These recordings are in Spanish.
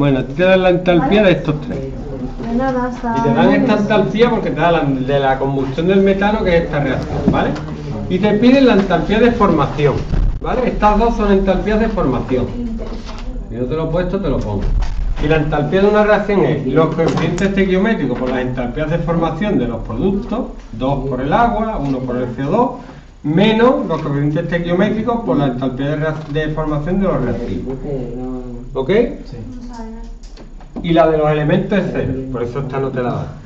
Bueno, a ti te dan la entalpía de estos tres. Y te dan esta entalpía porque te da la, de la combustión del metano, que es esta reacción, ¿vale? Y te piden la entalpía de formación, ¿vale? Estas dos son entalpías de formación. Si no te lo he puesto, te lo pongo. Y la entalpía de una reacción es los coeficientes estequiométricos por las entalpías de formación de los productos, 2 por el agua, 1 por el CO2, menos los coeficientes estequiométricos por la entalpía de formación de los reactivos. ¿Ok? Y la de los elementos es cero, por eso esta no te la da.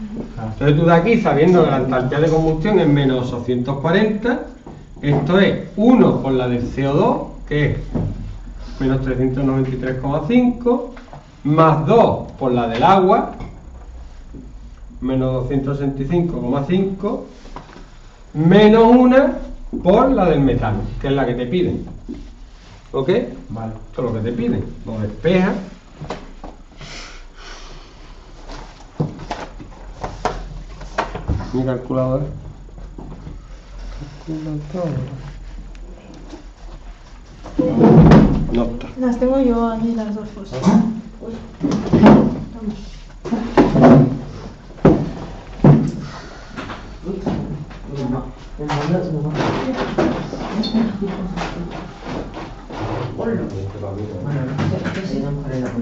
Entonces tú de aquí, sabiendo que la entalpía de combustión es menos 840, esto es 1 por la del CO2, que es menos 393,5, más 2 por la del agua, menos 265,5, menos 1 por la del metano, que es la que te piden. ¿Ok? Vale. Esto es lo que te piden. Lo despejas. Mi calculadora. No está. Las tengo yo aquí las dos cosas.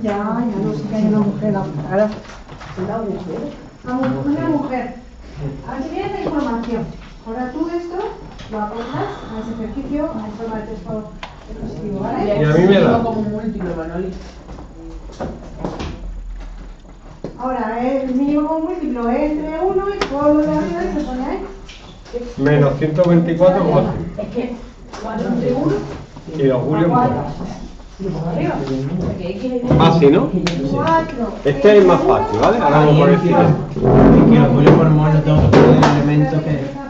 Ya, ya no sé que hay una mujer ahora. Una mujer. Una mujer. Aquí viene la información. Ahora tú esto lo aportas a ese ejercicio, a forma de texto expositivo, ¿vale? Y a mí me da. como múltiplo, Manoli. Ahora, el mínimo común múltiplo es entre 1 y todo lo de arriba se pone ahí. Menos 124,5. Es que 4 entre 1 Y los Julio Fácil, ¿no? Este es más fácil, ¿vale? Ahora vamos por el siguiente. Es que Julio por no tengo que poner elementos que.